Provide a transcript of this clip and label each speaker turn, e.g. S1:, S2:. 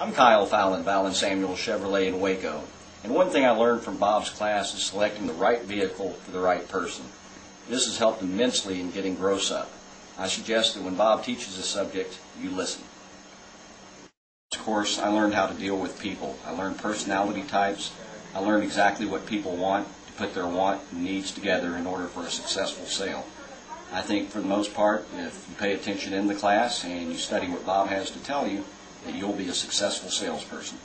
S1: I'm Kyle Fallon, Fallon Samuel Chevrolet in Waco. And one thing I learned from Bob's class is selecting the right vehicle for the right person. This has helped immensely in getting gross up. I suggest that when Bob teaches a subject, you listen. Of course, I learned how to deal with people. I learned personality types. I learned exactly what people want to put their want and needs together in order for a successful sale. I think for the most part, if you pay attention in the class and you study what Bob has to tell you, that you'll be a successful salesperson.